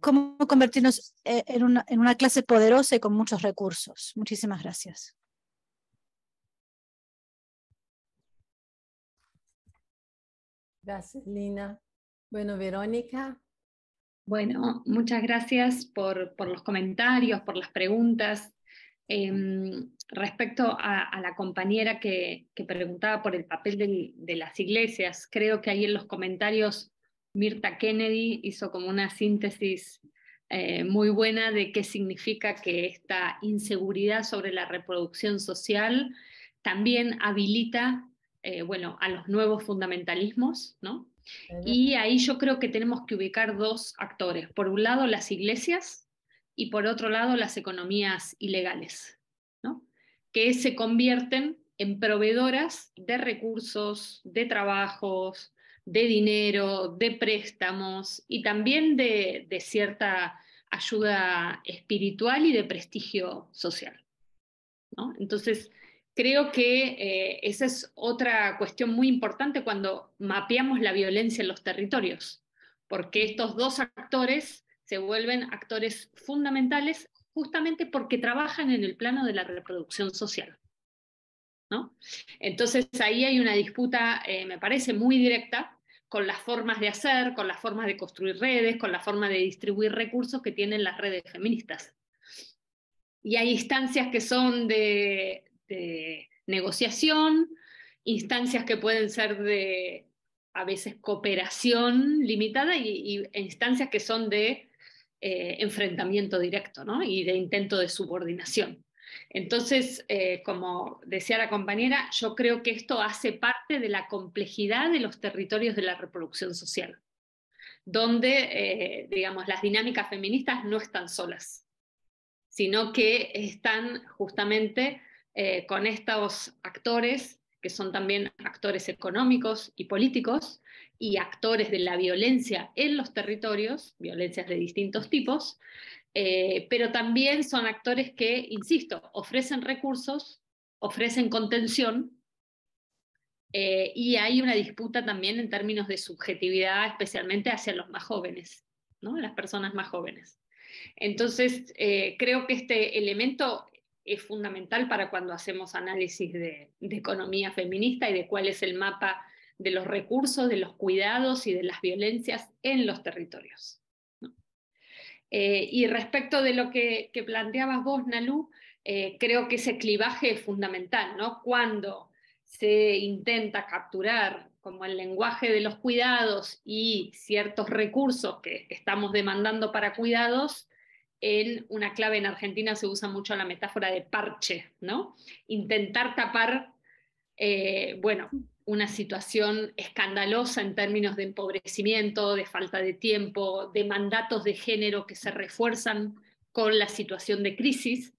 cómo convertirnos eh, en una, en una clase poderosa y con muchos recursos. Muchísimas gracias. Gracias, Lina. Bueno, Verónica. Bueno, muchas gracias por, por los comentarios, por las preguntas. Em, respecto a, la compañera que, que, preguntaba por el papel de las iglesias, creo que ahí en los comentarios Mirta Kennedy hizo como una síntesis eh, muy buena de qué significa que esta inseguridad sobre la reproducción social también habilita eh, bueno, a los nuevos fundamentalismos, ¿no? Y ahí yo creo que tenemos que ubicar dos actores. Por un lado, las iglesias y por otro lado, las economías ilegales, ¿no? que se convierten en proveedoras de recursos, de trabajos, de dinero, de préstamos y también de, cierta ayuda espiritual y de prestigio social. Entonces, creo que eh, esa es otra cuestión muy importante cuando mapeamos la violencia en los territorios, porque estos dos actores se vuelven actores fundamentales justamente porque trabajan en el plano de la reproducción social. Entonces ahí hay una disputa, eh, me parece, muy directa con las formas de hacer, con las formas de construir redes, con la forma de distribuir recursos que tienen las redes feministas. Y hay instancias que son de, de negociación, instancias que pueden ser de a veces cooperación limitada y, instancias que son de eh, enfrentamiento directo y de intento de subordinación. Entonces, eh, como decía la compañera, yo creo que esto hace parte de la complejidad de los territorios de la reproducción social, donde, eh, digamos, las dinámicas feministas no están solas, sino que están justamente con estos actores que son también actores económicos y políticos y actores de la violencia en los territorios, violencias de distintos tipos, eh, pero también son actores que, insisto, ofrecen recursos, ofrecen contención eh, y hay una disputa también en términos de subjetividad, especialmente hacia los más jóvenes, ¿no? las personas más jóvenes. Entonces, eh, creo que este elemento es fundamental para cuando hacemos análisis de, economía feminista y de cuál es el mapa de los recursos, de los cuidados y de las violencias en los territorios. Eh, y respecto de lo que, planteabas vos, Nalu, eh, creo que ese clivaje es fundamental, ¿no? Cuando se intenta capturar como el lenguaje de los cuidados y ciertos recursos que estamos demandando para cuidados, en una clave en Argentina se usa mucho la metáfora de parche, ¿no? Intentar tapar, eh, bueno, una situación escandalosa en términos de empobrecimiento, de falta de tiempo, de mandatos de género que se refuerzan con la situación de crisis.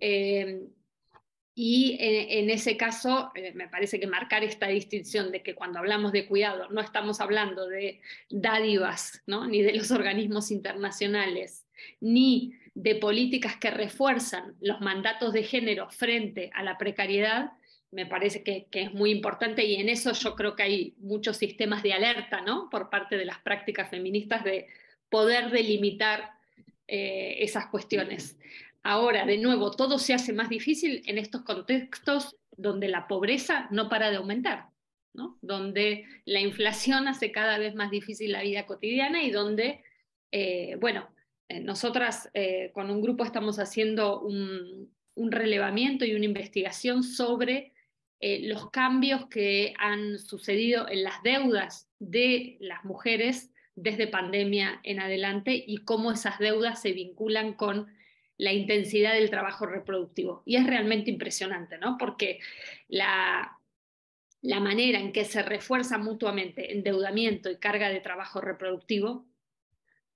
Eh, y en, ese caso, eh, me parece que marcar esta distinción de que cuando hablamos de cuidado no estamos hablando de dádivas, ¿no? ni de los organismos internacionales, ni de políticas que refuerzan los mandatos de género frente a la precariedad, me parece que, es muy importante y en eso yo creo que hay muchos sistemas de alerta ¿no? por parte de las prácticas feministas de poder delimitar eh, esas cuestiones. Ahora, de nuevo, todo se hace más difícil en estos contextos donde la pobreza no para de aumentar, ¿no? donde la inflación hace cada vez más difícil la vida cotidiana y donde, eh, bueno, nosotras eh, con un grupo estamos haciendo un, relevamiento y una investigación sobre los cambios que han sucedido en las deudas de las mujeres desde pandemia en adelante y cómo esas deudas se vinculan con la intensidad del trabajo reproductivo. Y es realmente impresionante, ¿no? Porque la, la manera en que se refuerza mutuamente endeudamiento y carga de trabajo reproductivo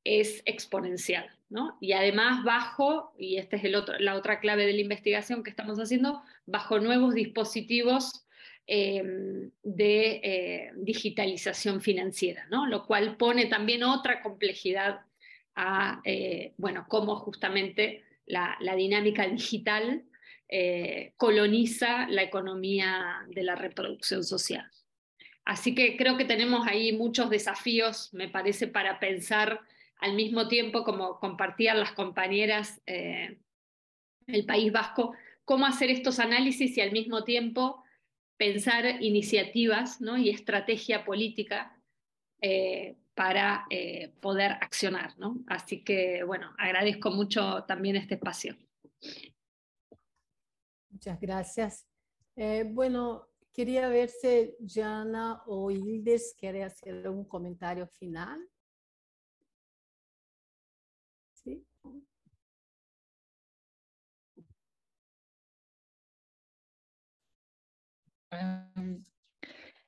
es exponencial, ¿no? Y además bajo, y esta es la otra clave de la investigación que estamos haciendo, bajo nuevos dispositivos eh, de eh, digitalización financiera, ¿no? Lo cual pone también otra complejidad a, eh, bueno, cómo justamente la, dinámica digital eh, coloniza la economía de la reproducción social. Así que creo que tenemos ahí muchos desafíos, me parece, para pensar al mismo tiempo, como compartían las compañeras eh, el País Vasco, cómo hacer estos análisis y al mismo tiempo pensar iniciativas ¿no? y estrategia política eh, para eh, poder accionar. ¿no? Así que, bueno, agradezco mucho también este espacio. Muchas gracias. Eh, bueno, quería ver si Jana o Hildes quiere hacer un comentario final.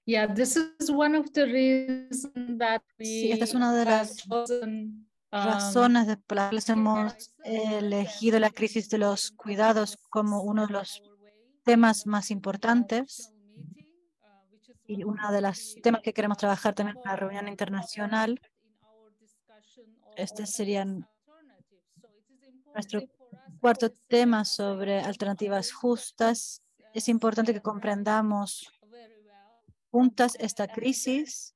Yeah, this is one of the reasons that we sí, esta es una de las um, razones por las cuales hemos elegido la crisis de los cuidados como uno de los temas más importantes y uno de los temas que queremos trabajar también en la reunión internacional. Este sería nuestro cuarto tema sobre alternativas justas. Es importante que comprendamos juntas esta crisis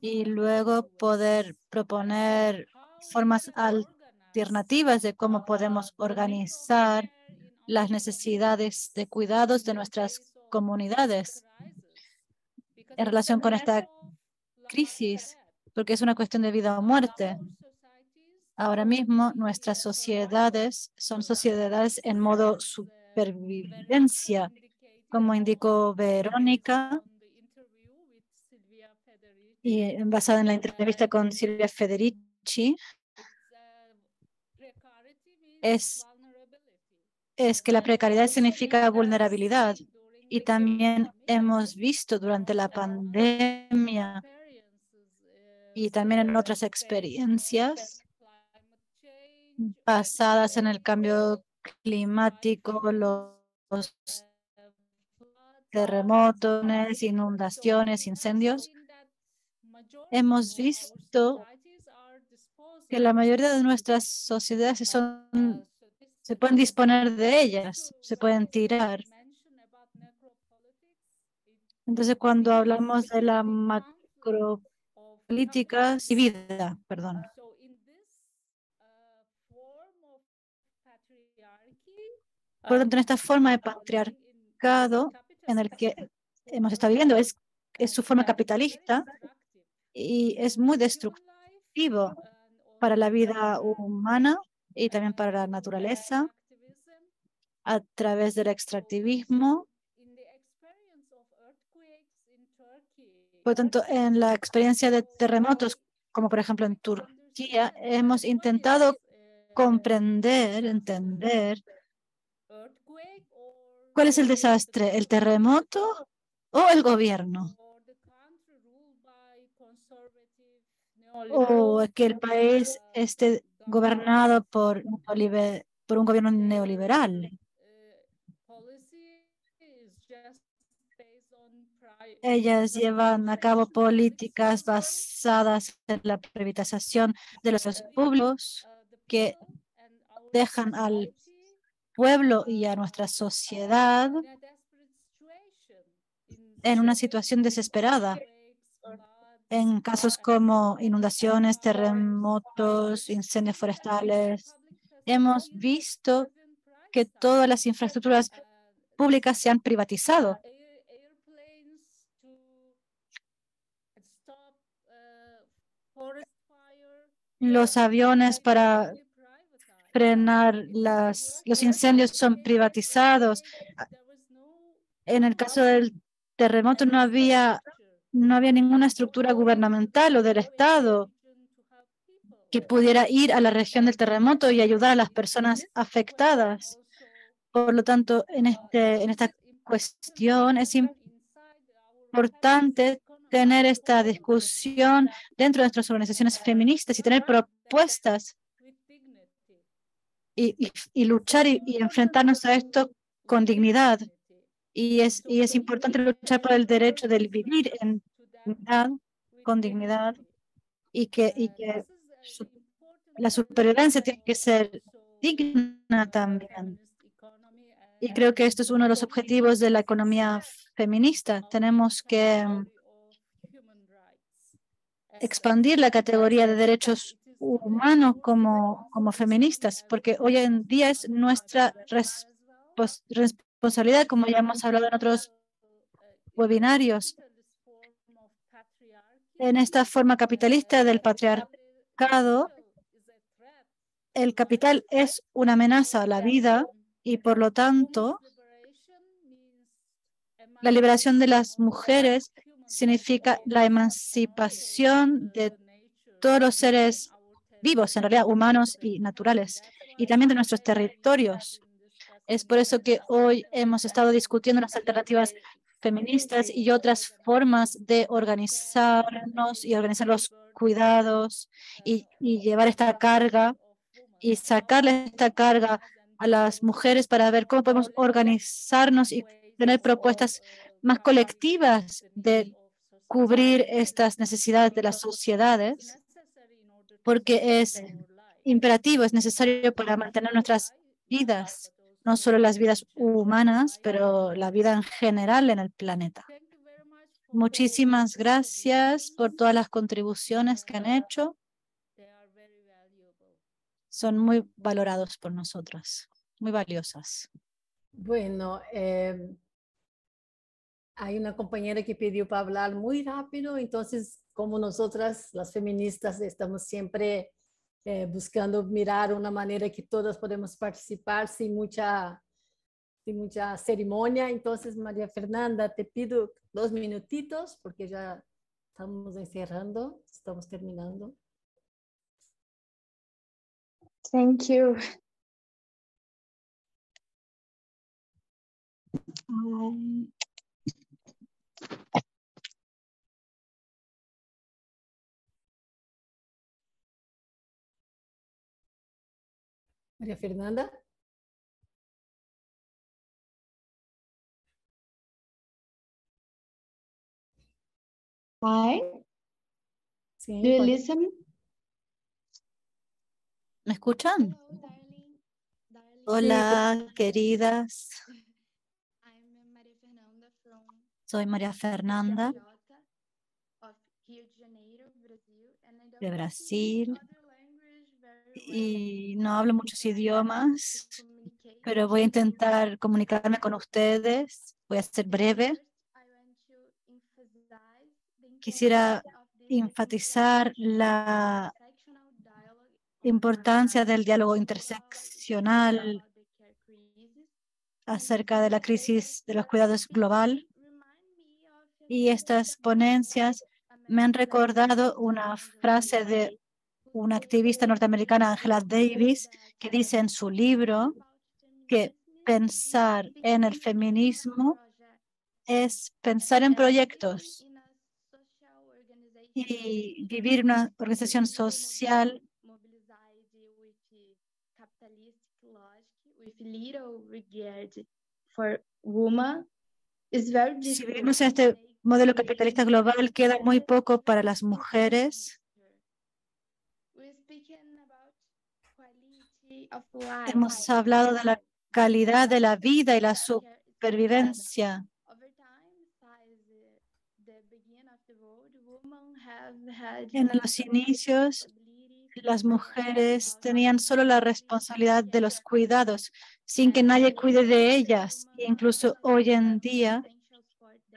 y luego poder proponer formas alternativas de cómo podemos organizar las necesidades de cuidados de nuestras comunidades en relación con esta crisis, porque es una cuestión de vida o muerte. Ahora mismo nuestras sociedades son sociedades en modo supervivencia, como indicó Verónica, y basada en la entrevista con Silvia Federici, es, es que la precariedad significa vulnerabilidad. Y también hemos visto durante la pandemia y también en otras experiencias basadas en el cambio climático, los terremotos, inundaciones, incendios, hemos visto que la mayoría de nuestras sociedades son, se pueden disponer de ellas, se pueden tirar. Entonces, cuando hablamos de la macropolítica y vida, perdón. Por lo tanto, en esta forma de patriarcado en el que hemos estado viviendo es, es su forma capitalista y es muy destructivo para la vida humana y también para la naturaleza a través del extractivismo. Por lo tanto, en la experiencia de terremotos, como por ejemplo en Turquía, hemos intentado comprender, entender cuál es el desastre, el terremoto o el gobierno. o que el país esté gobernado por, un gobierno neoliberal. Ellas llevan a cabo políticas basadas en la privatización de los públicos que dejan al pueblo y a nuestra sociedad en una situación desesperada en casos como inundaciones, terremotos, incendios forestales. Hemos visto que todas las infraestructuras públicas se han privatizado. Los aviones para frenar las, los incendios son privatizados. En el caso del terremoto no había no había ninguna estructura gubernamental o del Estado que pudiera ir a la región del terremoto y ayudar a las personas afectadas. Por lo tanto, en, este, en esta cuestión es importante tener esta discusión dentro de nuestras organizaciones feministas y tener propuestas y, luchar y, enfrentarnos a esto con dignidad y es, importante luchar por el derecho de vivir dignidad, con dignidad y que, y que la supervivencia tiene que ser digna también. Y creo que esto es uno de los objetivos de la economía feminista. Tenemos que mm, expandir la categoría de derechos humanos como, como feministas, porque hoy en día es nuestra responsabilidad como ya hemos hablado en otros webinarios. En esta forma capitalista del patriarcado, el capital es una amenaza a la vida y por lo tanto la liberación de las mujeres significa la emancipación de todos los seres vivos, en realidad humanos y naturales, y también de nuestros territorios. Es por eso que hoy hemos estado discutiendo las alternativas feministas y otras formas de organizarnos y organizar los cuidados y, llevar esta carga y sacarle esta carga a las mujeres para ver cómo podemos organizarnos y tener propuestas más colectivas de cubrir estas necesidades de las sociedades, porque es imperativo, es necesario para mantener nuestras vidas no solo las vidas humanas, pero la vida en general en el planeta. Muchísimas gracias por todas las contribuciones que han hecho. Son muy valorados por nosotros, muy valiosas. Bueno, em, hay una compañera que pidió para hablar muy rápido, entonces como nosotras, las feministas, estamos siempre eh, buscando mirar una manera que todas podemos participar sin mucha tem muita cerimônia. Então, Maria Fernanda, te pido dois minutitos, porque já estamos encerrando, estamos terminando. Thank you. Um, Maria Fernanda? Hi. Sim, Do you listen? ¿Me escuchan? Hello, darling. Darling. Hola, queridas. I'm Maria Fernanda from Soy María Fernanda de Brasil y no hablo muchos idiomas, pero voy a intentar comunicarme con ustedes. Voy a ser breve. Quisiera enfatizar la importancia del diálogo interseccional acerca de la crisis de los cuidados global y estas ponencias me han recordado una frase de una activista norteamericana, Angela Davis, que dice en su libro que pensar en el feminismo es pensar en proyectos y vivir una organización social Si vivimos en este modelo capitalista global, queda muy poco para las mujeres. Hemos hablado de la calidad de la vida y la supervivencia. En los inicios, las mujeres tenían solo la responsabilidad de los cuidados, sin que nadie cuide de ellas. Incluso hoy en día,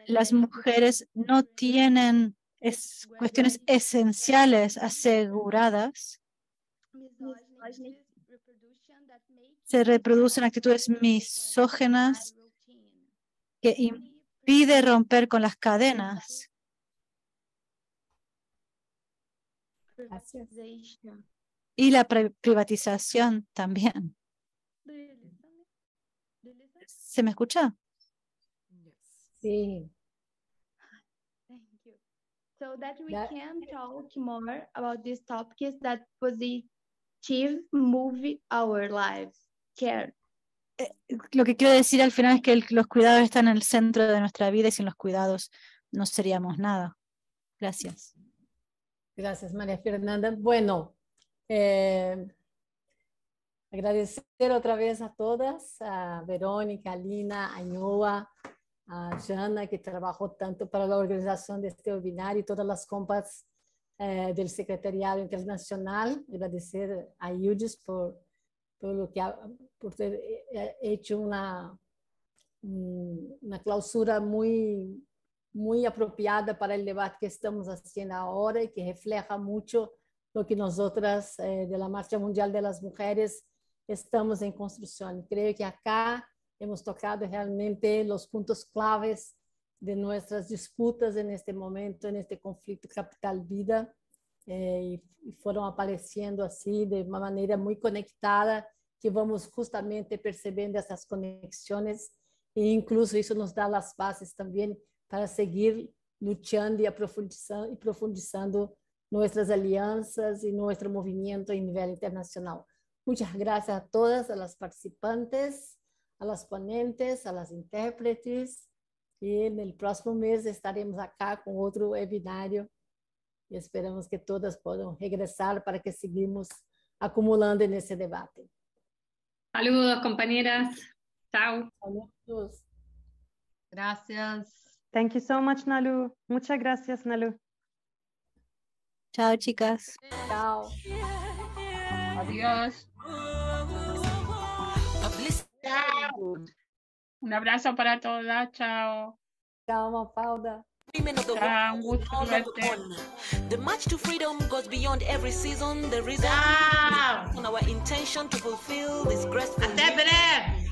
las mujeres no tienen es- cuestiones esenciales aseguradas. Se reproducen actitudes misógenas que impiden romper con las cadenas. Gracias. Y la pri- privatización también. ¿Se me escucha? You. So that we That- can talk more about these topics that positive move our lives. Care. Lo que quiero decir al final es que el- los cuidados están en el centro de nuestra vida y sin los cuidados no seríamos nada. Gracias. Gracias, María Fernanda. Bueno, eh, agradecer otra vez a todas, a Verónica, a Lina, a Inoa, a Jana, que trabajó tanto para la organización de este webinar y todas las compas eh, del Secretariado Internacional. Agradecer a Yudis por, por, lo que ha- por ter eh, hecho una, un- una clausura muy muy apropiada para el debate que estamos haciendo ahora y que refleja mucho lo que nosotras eh, de la Marcha Mundial de las Mujeres estamos en construcción. Creo que acá hemos tocado realmente los puntos claves de nuestras disputas en este momento, en este conflicto capital-vida, eh, y, y fueron apareciendo así de uma maneira muito conectada, que vamos justamente percebendo essas conexões, e incluso isso nos dá as bases também para seguir lutando e aprofundizando, e profundizando nossas alianças e nosso movimento em nível internacional. Muchas gracias a todas, a las participantes, a las ponentes, a las intérpretes. E no próximo mês estaremos acá com outro webinário e esperamos que todas possam regressar para que seguimos acumulando nesse debate. Saludos, compañeras. Chao. Saludos. Gracias. Thank you so much, Nalu. Muchas gracias, Nalu. Chao, chicas. Chao. Adiós. Un abrazo para todas. Chao. Chao, Mafalda. Women of the world, all of verte. The march to freedom goes beyond every season. The reason on our intention to fulfill this graceful!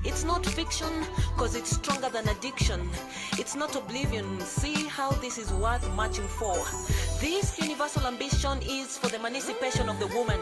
It's not fiction, cause it's stronger than addiction. It's not oblivion. See how this is worth marching for. This universal ambition is for the emancipation of the woman.